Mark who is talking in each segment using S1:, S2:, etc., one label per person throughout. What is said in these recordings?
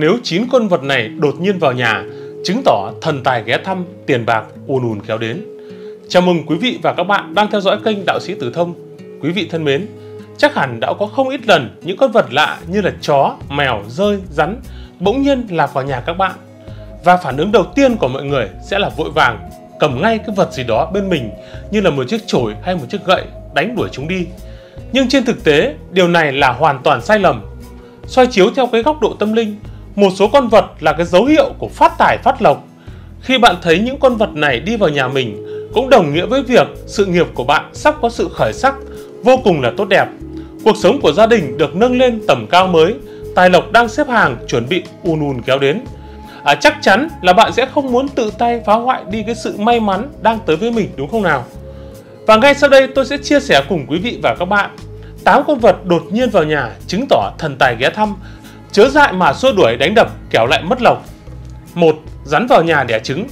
S1: nếu chín con vật này đột nhiên vào nhà, chứng tỏ thần tài ghé thăm, tiền bạc ùn ùn kéo đến. Chào mừng quý vị và các bạn đang theo dõi kênh Đạo sĩ Tử Thông. Quý vị thân mến, chắc hẳn đã có không ít lần những con vật lạ như là chó, mèo, rơi, rắn bỗng nhiên lạc vào nhà các bạn. Và phản ứng đầu tiên của mọi người sẽ là vội vàng cầm ngay cái vật gì đó bên mình như là một chiếc chổi hay một chiếc gậy đánh đuổi chúng đi. Nhưng trên thực tế, điều này là hoàn toàn sai lầm. Soi chiếu theo cái góc độ tâm linh, một số con vật là cái dấu hiệu của phát tài phát lộc. Khi bạn thấy những con vật này đi vào nhà mình, cũng đồng nghĩa với việc sự nghiệp của bạn sắp có sự khởi sắc vô cùng là tốt đẹp. Cuộc sống của gia đình được nâng lên tầm cao mới, tài lộc đang xếp hàng chuẩn bị ùn ùn kéo đến. À, chắc chắn là bạn sẽ không muốn tự tay phá hoại đi cái sự may mắn đang tới với mình đúng không nào? Và ngay sau đây tôi sẽ chia sẻ cùng quý vị và các bạn 8 con vật đột nhiên vào nhà chứng tỏ thần tài ghé thăm, chớ dại mà xua đuổi đánh đập kéo lại mất lộc. một Rắn vào nhà đẻ trứng.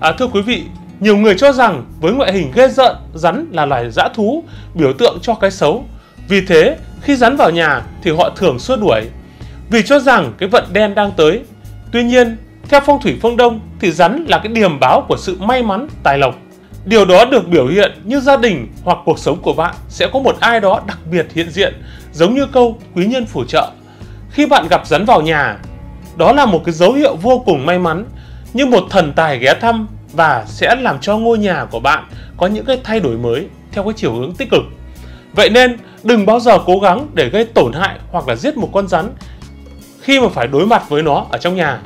S1: À, thưa quý vị, nhiều người cho rằng với ngoại hình ghê rợn, rắn là loài dã thú, biểu tượng cho cái xấu. Vì thế, khi rắn vào nhà thì họ thường xua đuổi, vì cho rằng cái vận đen đang tới. Tuy nhiên, theo phong thủy phương Đông thì rắn là cái điềm báo của sự may mắn, tài lộc. Điều đó được biểu hiện như gia đình hoặc cuộc sống của bạn sẽ có một ai đó đặc biệt hiện diện, giống như câu quý nhân phù trợ. Khi bạn gặp rắn vào nhà, đó là một cái dấu hiệu vô cùng may mắn, như một thần tài ghé thăm và sẽ làm cho ngôi nhà của bạn có những cái thay đổi mới theo cái chiều hướng tích cực. Vậy nên đừng bao giờ cố gắng để gây tổn hại hoặc là giết một con rắn khi mà phải đối mặt với nó ở trong nhà.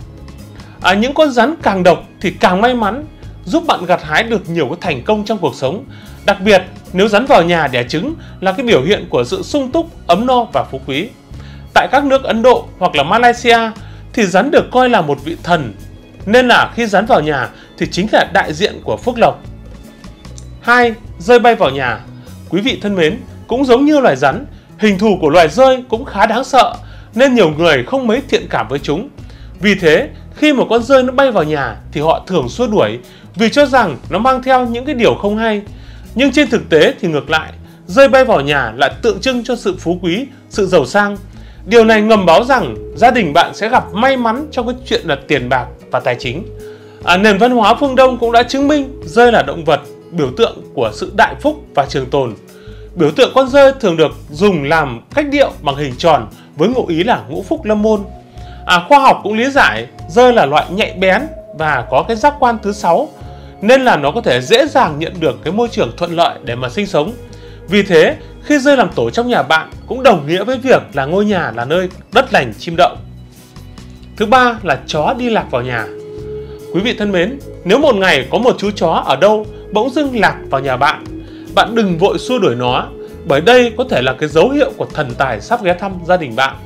S1: À, những con rắn càng độc thì càng may mắn giúp bạn gặt hái được nhiều cái thành công trong cuộc sống. Đặc biệt nếu rắn vào nhà đẻ trứng là cái biểu hiện của sự sung túc, ấm no và phú quý. Tại các nước Ấn Độ hoặc là Malaysia thì rắn được coi là một vị thần nên là khi rắn vào nhà thì chính là đại diện của phước lộc. 2. Rơi bay vào nhà. Quý vị thân mến, cũng giống như loài rắn, hình thù của loài rơi cũng khá đáng sợ nên nhiều người không mấy thiện cảm với chúng. Vì thế, khi một con rơi nó bay vào nhà thì họ thường xua đuổi vì cho rằng nó mang theo những cái điều không hay. Nhưng trên thực tế thì ngược lại, rơi bay vào nhà lại tượng trưng cho sự phú quý, sự giàu sang. Điều này ngầm báo rằng gia đình bạn sẽ gặp may mắn trong cái chuyện là tiền bạc và tài chính. À, nền văn hóa phương Đông cũng đã chứng minh rơi là động vật biểu tượng của sự đại phúc và trường tồn. Biểu tượng con rơi thường được dùng làm cách điệu bằng hình tròn với ngụ ý là ngũ phúc lâm môn. À, khoa học cũng lý giải rơi là loại nhạy bén và có cái giác quan thứ sáu nên là nó có thể dễ dàng nhận được cái môi trường thuận lợi để mà sinh sống. Vì thế, khi rơi làm tổ trong nhà bạn cũng đồng nghĩa với việc là ngôi nhà là nơi đất lành chim đậu. Thứ ba là chó đi lạc vào nhà. Quý vị thân mến, nếu một ngày có một chú chó ở đâu bỗng dưng lạc vào nhà bạn, bạn đừng vội xua đuổi nó, bởi đây có thể là cái dấu hiệu của thần tài sắp ghé thăm gia đình bạn.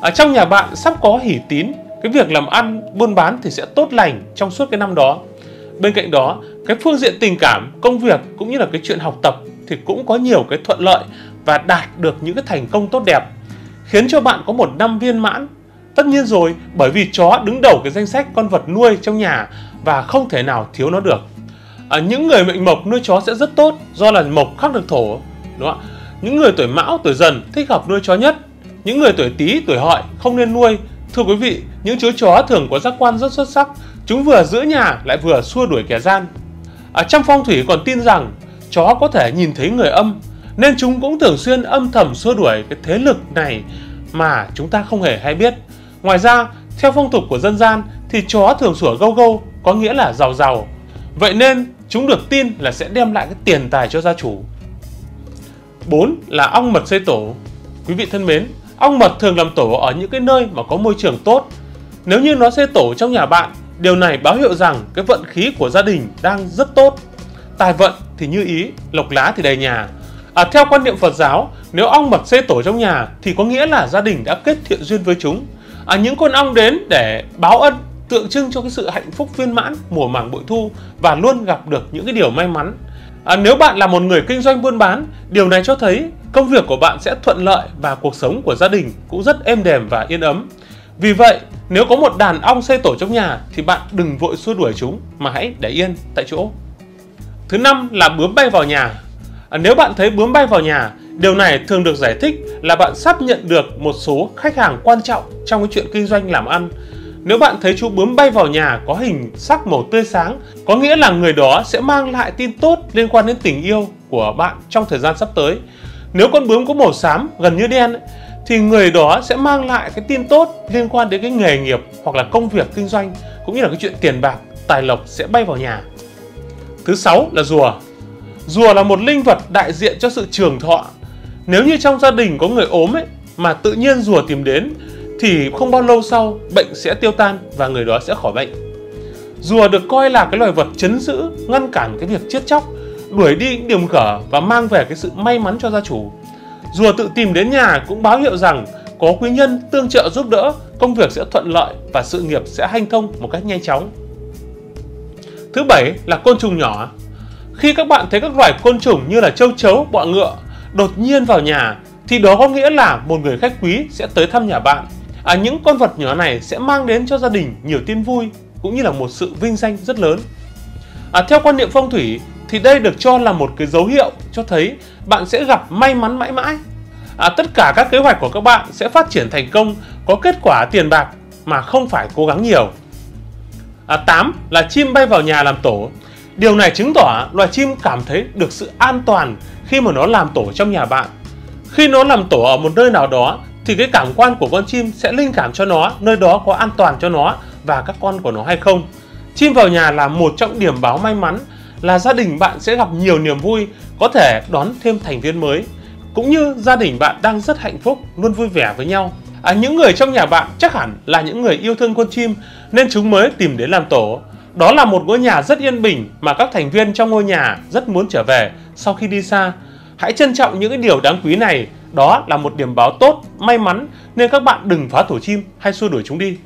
S1: Ở trong nhà bạn sắp có hỷ tín, cái việc làm ăn, buôn bán thì sẽ tốt lành trong suốt cái năm đó. Bên cạnh đó, cái phương diện tình cảm, công việc cũng như là cái chuyện học tập thì cũng có nhiều cái thuận lợi và đạt được những cái thành công tốt đẹp, khiến cho bạn có một năm viên mãn. Tất nhiên rồi, bởi vì chó đứng đầu cái danh sách con vật nuôi trong nhà và không thể nào thiếu nó được. À, những người mệnh mộc nuôi chó sẽ rất tốt do là mộc khắc được thổ, đúng không Những người tuổi mão, tuổi dần thích hợp nuôi chó nhất. Những người tuổi tý, tuổi hợi không nên nuôi. Thưa quý vị, những chú chó thường có giác quan rất xuất sắc, chúng vừa giữ nhà lại vừa xua đuổi kẻ gian. Ở trong phong thủy còn tin rằng chó có thể nhìn thấy người âm, nên chúng cũng thường xuyên âm thầm xua đuổi cái thế lực này mà chúng ta không hề hay biết. Ngoài ra, theo phong tục của dân gian thì chó thường sủa gâu gâu có nghĩa là giàu giàu. Vậy nên chúng được tin là sẽ đem lại cái tiền tài cho gia chủ. 4 là ong mật xây tổ. Quý vị thân mến, ong mật thường làm tổ ở những cái nơi mà có môi trường tốt. Nếu như nó xây tổ trong nhà bạn, điều này báo hiệu rằng cái vận khí của gia đình đang rất tốt. Tài vận thì như ý, lộc lá thì đầy nhà. À, theo quan niệm Phật giáo, nếu ong mật xây tổ trong nhà thì có nghĩa là gia đình đã kết thiện duyên với chúng. À, những con ong đến để báo ân, tượng trưng cho cái sự hạnh phúc viên mãn mùa màng bội thu và luôn gặp được những cái điều may mắn. À, nếu bạn là một người kinh doanh buôn bán, điều này cho thấy công việc của bạn sẽ thuận lợi và cuộc sống của gia đình cũng rất êm đềm và yên ấm. Vì vậy, nếu có một đàn ong xây tổ trong nhà thì bạn đừng vội xua đuổi chúng mà hãy để yên tại chỗ. Thứ năm là bướm bay vào nhà. À, nếu bạn thấy bướm bay vào nhà, Điều này thường được giải thích là bạn sắp nhận được một số khách hàng quan trọng trong cái chuyện kinh doanh làm ăn. Nếu bạn thấy chú bướm bay vào nhà có hình sắc màu tươi sáng, có nghĩa là người đó sẽ mang lại tin tốt liên quan đến tình yêu của bạn trong thời gian sắp tới. Nếu con bướm có màu xám gần như đen thì người đó sẽ mang lại cái tin tốt liên quan đến cái nghề nghiệp hoặc là công việc kinh doanh cũng như là cái chuyện tiền bạc, tài lộc sẽ bay vào nhà. Thứ sáu là rùa. Rùa là một linh vật đại diện cho sự trường thọ. Nếu như trong gia đình có người ốm ấy mà tự nhiên rùa tìm đến thì không bao lâu sau bệnh sẽ tiêu tan và người đó sẽ khỏi bệnh. Rùa được coi là cái loài vật chấn giữ, ngăn cản cái việc chết chóc, đuổi đi những điểm khở và mang về cái sự may mắn cho gia chủ. Rùa tự tìm đến nhà cũng báo hiệu rằng có quý nhân tương trợ giúp đỡ, công việc sẽ thuận lợi và sự nghiệp sẽ hanh thông một cách nhanh chóng. Thứ bảy là côn trùng nhỏ. Khi các bạn thấy các loài côn trùng như là châu chấu, bọ ngựa đột nhiên vào nhà thì đó có nghĩa là một người khách quý sẽ tới thăm nhà bạn. À, những con vật nhỏ này sẽ mang đến cho gia đình nhiều tin vui cũng như là một sự vinh danh rất lớn. À, theo quan niệm phong thủy thì đây được cho là một cái dấu hiệu cho thấy bạn sẽ gặp may mắn mãi mãi. À, tất cả các kế hoạch của các bạn sẽ phát triển thành công, có kết quả tiền bạc mà không phải cố gắng nhiều. À, 8 là chim bay vào nhà làm tổ. Điều này chứng tỏ loài chim cảm thấy được sự an toàn khi mà nó làm tổ trong nhà bạn. Khi nó làm tổ ở một nơi nào đó thì cái cảm quan của con chim sẽ linh cảm cho nó nơi đó có an toàn cho nó và các con của nó hay không. Chim vào nhà là một trong điểm báo may mắn là gia đình bạn sẽ gặp nhiều niềm vui, có thể đón thêm thành viên mới. Cũng như gia đình bạn đang rất hạnh phúc, luôn vui vẻ với nhau. À, những người trong nhà bạn chắc hẳn là những người yêu thương con chim nên chúng mới tìm đến làm tổ. Đó là một ngôi nhà rất yên bình mà các thành viên trong ngôi nhà rất muốn trở về sau khi đi xa. Hãy trân trọng những cái điều đáng quý này, đó là một điểm báo tốt, may mắn nên các bạn đừng phá tổ chim hay xua đuổi chúng đi.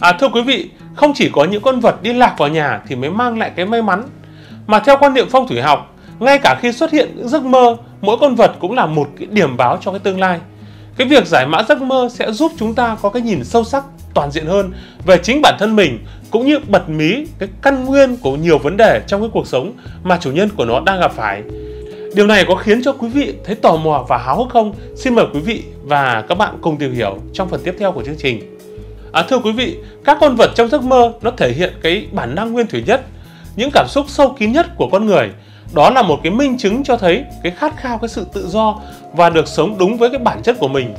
S1: À, thưa quý vị, không chỉ có những con vật đi lạc vào nhà thì mới mang lại cái may mắn, mà theo quan niệm phong thủy học, ngay cả khi xuất hiện những giấc mơ, mỗi con vật cũng là một cái điểm báo cho cái tương lai. Cái việc giải mã giấc mơ sẽ giúp chúng ta có cái nhìn sâu sắc, toàn diện hơn về chính bản thân mình cũng như bật mí cái căn nguyên của nhiều vấn đề trong cái cuộc sống mà chủ nhân của nó đang gặp phải. Điều này có khiến cho quý vị thấy tò mò và háo hức không? Xin mời quý vị và các bạn cùng tìm hiểu trong phần tiếp theo của chương trình. À, thưa quý vị, các con vật trong giấc mơ nó thể hiện cái bản năng nguyên thủy nhất, những cảm xúc sâu kín nhất của con người. Đó là một cái minh chứng cho thấy cái khát khao cái sự tự do và được sống đúng với cái bản chất của mình.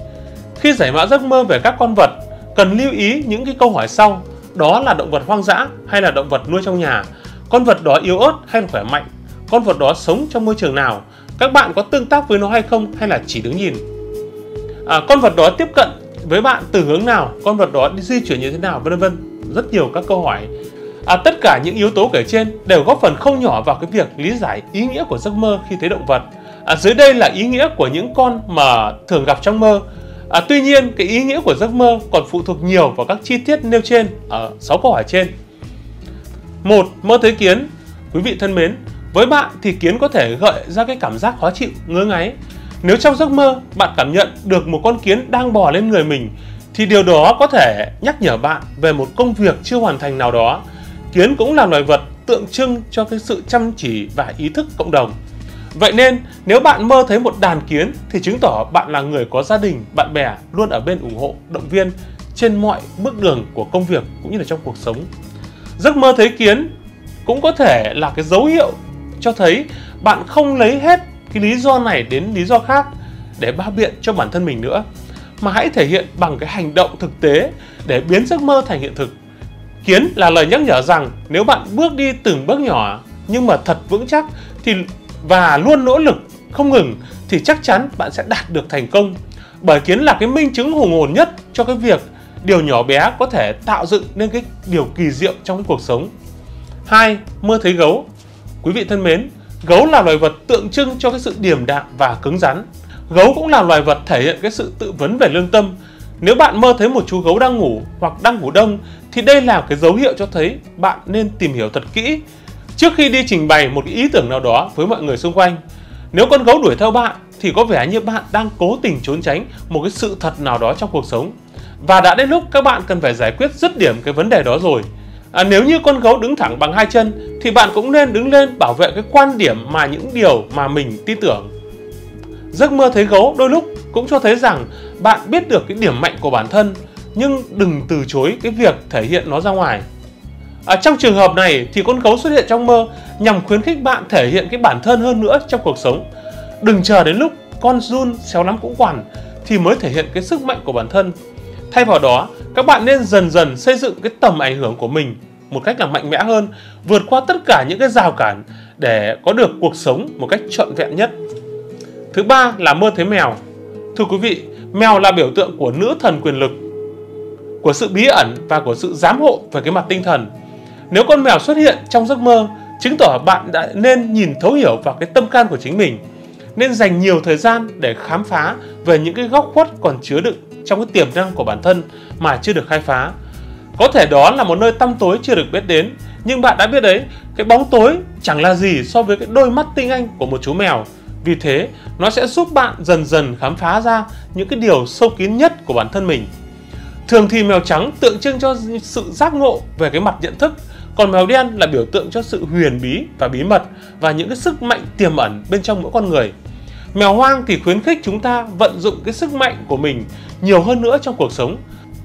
S1: Khi giải mã giấc mơ về các con vật, cần lưu ý những cái câu hỏi sau. Đó là động vật hoang dã hay là động vật nuôi trong nhà? Con vật đó yếu ớt hay là khỏe mạnh? Con vật đó sống trong môi trường nào? Các bạn có tương tác với nó hay không hay là chỉ đứng nhìn? À, con vật đó tiếp cận với bạn từ hướng nào, con vật đó đi di chuyển như thế nào, vân vân. Rất nhiều các câu hỏi. À, tất cả những yếu tố kể trên đều góp phần không nhỏ vào cái việc lý giải ý nghĩa của giấc mơ khi thấy động vật. À, dưới đây là ý nghĩa của những con mà thường gặp trong mơ. À, tuy nhiên, cái ý nghĩa của giấc mơ còn phụ thuộc nhiều vào các chi tiết nêu trên à, ở 6 câu hỏi trên. Một, mơ thấy kiến. Quý vị thân mến, với bạn thì kiến có thể gợi ra cái cảm giác khó chịu, ngứa ngáy. Nếu trong giấc mơ bạn cảm nhận được một con kiến đang bò lên người mình thì điều đó có thể nhắc nhở bạn về một công việc chưa hoàn thành nào đó. Kiến cũng là loài vật tượng trưng cho cái sự chăm chỉ và ý thức cộng đồng. Vậy nên nếu bạn mơ thấy một đàn kiến thì chứng tỏ bạn là người có gia đình, bạn bè luôn ở bên ủng hộ, động viên trên mọi bước đường của công việc cũng như là trong cuộc sống. Giấc mơ thấy kiến cũng có thể là cái dấu hiệu cho thấy bạn không lấy hết cái lý do này đến lý do khác để bao biện cho bản thân mình nữa mà hãy thể hiện bằng cái hành động thực tế để biến giấc mơ thành hiện thực kiến là lời nhắc nhở rằng nếu bạn bước đi từng bước nhỏ nhưng mà thật vững chắc thì và luôn nỗ lực, không ngừng thì chắc chắn bạn sẽ đạt được thành công bởi kiến là cái minh chứng hùng hồn nhất cho cái việc điều nhỏ bé có thể tạo dựng nên cái điều kỳ diệu trong cái cuộc sống hai, mơ thấy gấu quý vị thân mến, Gấu là loài vật tượng trưng cho cái sự điềm đạm và cứng rắn. Gấu cũng là loài vật thể hiện cái sự tự vấn về lương tâm. Nếu bạn mơ thấy một chú gấu đang ngủ hoặc đang ngủ đông thì đây là cái dấu hiệu cho thấy bạn nên tìm hiểu thật kỹ trước khi đi trình bày một cái ý tưởng nào đó với mọi người xung quanh. Nếu con gấu đuổi theo bạn thì có vẻ như bạn đang cố tình trốn tránh một cái sự thật nào đó trong cuộc sống. Và đã đến lúc các bạn cần phải giải quyết dứt điểm cái vấn đề đó rồi. À, nếu như con gấu đứng thẳng bằng hai chân thì bạn cũng nên đứng lên bảo vệ cái quan điểm mà những điều mà mình tin tưởng. Giấc mơ thấy gấu đôi lúc cũng cho thấy rằng bạn biết được cái điểm mạnh của bản thân nhưng đừng từ chối cái việc thể hiện nó ra ngoài. à, trong trường hợp này thì con gấu xuất hiện trong mơ nhằm khuyến khích bạn thể hiện cái bản thân hơn nữa trong cuộc sống. Đừng chờ đến lúc con run xéo lắm cũng quản thì mới thể hiện cái sức mạnh của bản thân. Thay vào đó, các bạn nên dần dần xây dựng cái tầm ảnh hưởng của mình một cách là mạnh mẽ hơn, vượt qua tất cả những cái rào cản để có được cuộc sống một cách trọn vẹn nhất. Thứ ba là mơ thấy mèo. Thưa quý vị, mèo là biểu tượng của nữ thần quyền lực, của sự bí ẩn và của sự giám hộ về cái mặt tinh thần. Nếu con mèo xuất hiện trong giấc mơ, chứng tỏ bạn đã nên nhìn thấu hiểu vào cái tâm can của chính mình, nên dành nhiều thời gian để khám phá về những cái góc khuất còn chứa đựng trong cái tiềm năng của bản thân mà chưa được khai phá. Có thể đó là một nơi tăm tối chưa được biết đến, nhưng bạn đã biết đấy, cái bóng tối chẳng là gì so với cái đôi mắt tinh anh của một chú mèo. Vì thế, nó sẽ giúp bạn dần dần khám phá ra những cái điều sâu kín nhất của bản thân mình. Thường thì mèo trắng tượng trưng cho sự giác ngộ về cái mặt nhận thức, còn mèo đen là biểu tượng cho sự huyền bí và bí mật và những cái sức mạnh tiềm ẩn bên trong mỗi con người. Mèo hoang thì khuyến khích chúng ta vận dụng cái sức mạnh của mình nhiều hơn nữa trong cuộc sống.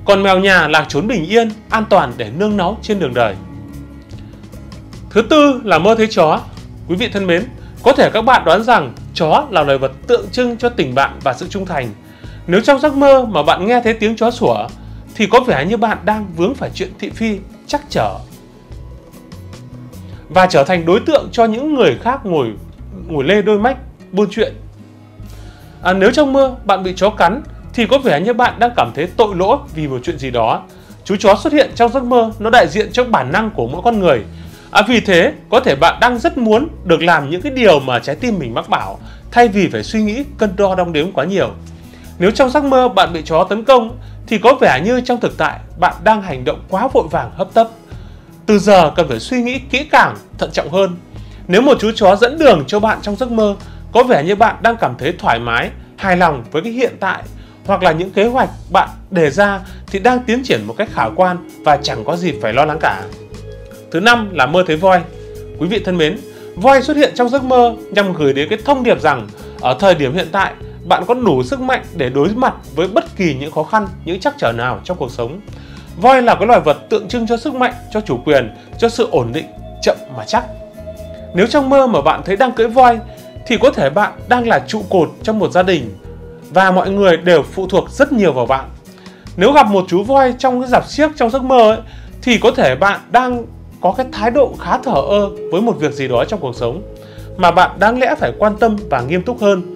S1: Còn mèo nhà là trốn bình yên, an toàn để nương náu trên đường đời. Thứ tư là mơ thấy chó. Quý vị thân mến, có thể các bạn đoán rằng chó là loài vật tượng trưng cho tình bạn và sự trung thành. Nếu trong giấc mơ mà bạn nghe thấy tiếng chó sủa thì có vẻ như bạn đang vướng phải chuyện thị phi chắc trở và trở thành đối tượng cho những người khác ngồi ngồi lê đôi mách buôn chuyện. À, nếu trong mơ bạn bị chó cắn thì có vẻ như bạn đang cảm thấy tội lỗi vì một chuyện gì đó. Chú chó xuất hiện trong giấc mơ nó đại diện cho bản năng của mỗi con người. À, vì thế có thể bạn đang rất muốn được làm những cái điều mà trái tim mình mắc bảo thay vì phải suy nghĩ cân đo đong đếm quá nhiều. Nếu trong giấc mơ bạn bị chó tấn công thì có vẻ như trong thực tại bạn đang hành động quá vội vàng hấp tấp. Từ giờ cần phải suy nghĩ kỹ càng, thận trọng hơn. Nếu một chú chó dẫn đường cho bạn trong giấc mơ, có vẻ như bạn đang cảm thấy thoải mái, hài lòng với cái hiện tại hoặc là những kế hoạch bạn đề ra thì đang tiến triển một cách khả quan và chẳng có gì phải lo lắng cả. Thứ năm là mơ thấy voi. Quý vị thân mến, voi xuất hiện trong giấc mơ nhằm gửi đến cái thông điệp rằng ở thời điểm hiện tại bạn có đủ sức mạnh để đối mặt với bất kỳ những khó khăn, những trắc trở nào trong cuộc sống. Voi là cái loài vật tượng trưng cho sức mạnh, cho chủ quyền, cho sự ổn định, chậm mà chắc. Nếu trong mơ mà bạn thấy đang cưỡi voi thì có thể bạn đang là trụ cột trong một gia đình và mọi người đều phụ thuộc rất nhiều vào bạn. Nếu gặp một chú voi trong cái dạp xiếc trong giấc mơ ấy, thì có thể bạn đang có cái thái độ khá thở ơ với một việc gì đó trong cuộc sống mà bạn đáng lẽ phải quan tâm và nghiêm túc hơn.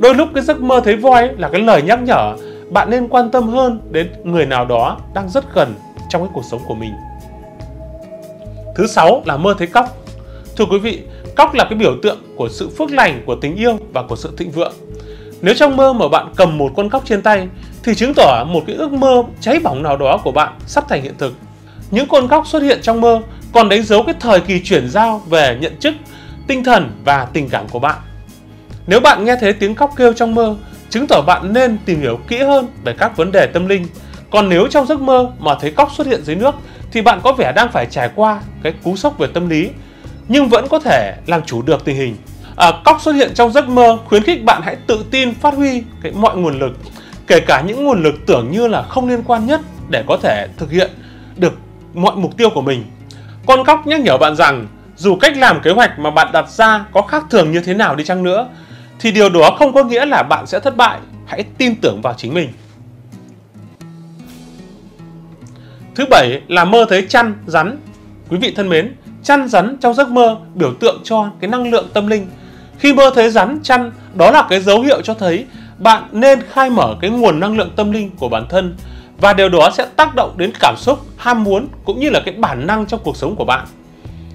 S1: Đôi lúc cái giấc mơ thấy voi là cái lời nhắc nhở bạn nên quan tâm hơn đến người nào đó đang rất gần trong cái cuộc sống của mình. Thứ sáu là mơ thấy cóc. Thưa quý vị, cóc là cái biểu tượng của sự phước lành, của tình yêu và của sự thịnh vượng. Nếu trong mơ mà bạn cầm một con cóc trên tay thì chứng tỏ một cái ước mơ cháy bỏng nào đó của bạn sắp thành hiện thực. Những con cóc xuất hiện trong mơ còn đánh dấu cái thời kỳ chuyển giao về nhận chức, tinh thần và tình cảm của bạn. Nếu bạn nghe thấy tiếng cóc kêu trong mơ, chứng tỏ bạn nên tìm hiểu kỹ hơn về các vấn đề tâm linh. Còn nếu trong giấc mơ mà thấy cóc xuất hiện dưới nước thì bạn có vẻ đang phải trải qua cái cú sốc về tâm lý nhưng vẫn có thể làm chủ được tình hình à, cóc xuất hiện trong giấc mơ khuyến khích bạn hãy tự tin phát huy cái mọi nguồn lực kể cả những nguồn lực tưởng như là không liên quan nhất để có thể thực hiện được mọi mục tiêu của mình con cóc nhắc nhở bạn rằng dù cách làm kế hoạch mà bạn đặt ra có khác thường như thế nào đi chăng nữa thì điều đó không có nghĩa là bạn sẽ thất bại. Hãy tin tưởng vào chính mình. Thứ bảy là mơ thấy chăn rắn. Quý vị thân mến chăn rắn trong giấc mơ biểu tượng cho cái năng lượng tâm linh. Khi mơ thấy rắn chăn, đó là cái dấu hiệu cho thấy bạn nên khai mở cái nguồn năng lượng tâm linh của bản thân. Và điều đó sẽ tác động đến cảm xúc, ham muốn cũng như là cái bản năng trong cuộc sống của bạn.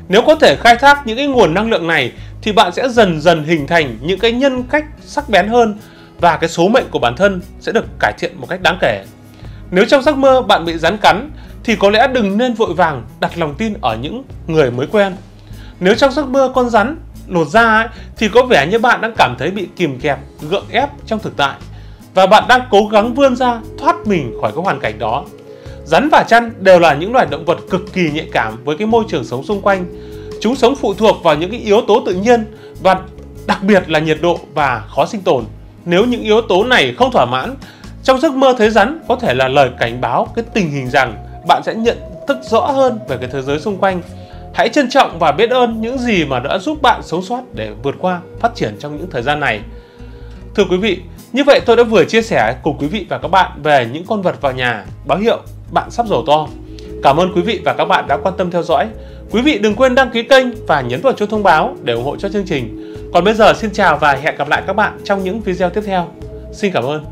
S1: Nếu có thể khai thác những cái nguồn năng lượng này thì bạn sẽ dần dần hình thành những cái nhân cách sắc bén hơn và cái số mệnh của bản thân sẽ được cải thiện một cách đáng kể. Nếu trong giấc mơ bạn bị rắn cắn thì có lẽ đừng nên vội vàng đặt lòng tin ở những người mới quen. Nếu trong giấc mơ con rắn lột da ấy, thì có vẻ như bạn đang cảm thấy bị kìm kẹp, gượng ép trong thực tại và bạn đang cố gắng vươn ra thoát mình khỏi cái hoàn cảnh đó. Rắn và chăn đều là những loài động vật cực kỳ nhạy cảm với cái môi trường sống xung quanh. Chúng sống phụ thuộc vào những cái yếu tố tự nhiên và đặc biệt là nhiệt độ và khó sinh tồn. nếu những yếu tố này không thỏa mãn, trong giấc mơ thấy rắn có thể là lời cảnh báo cái tình hình rằng bạn sẽ nhận thức rõ hơn về cái thế giới xung quanh. Hãy trân trọng và biết ơn những gì mà đã giúp bạn sống sót để vượt qua, phát triển trong những thời gian này. Thưa quý vị, như vậy tôi đã vừa chia sẻ cùng quý vị và các bạn về những con vật vào nhà báo hiệu bạn sắp giàu to. Cảm ơn quý vị và các bạn đã quan tâm theo dõi. Quý vị đừng quên đăng ký kênh và nhấn vào chuông thông báo để ủng hộ cho chương trình. Còn bây giờ xin chào và hẹn gặp lại các bạn trong những video tiếp theo. Xin cảm ơn.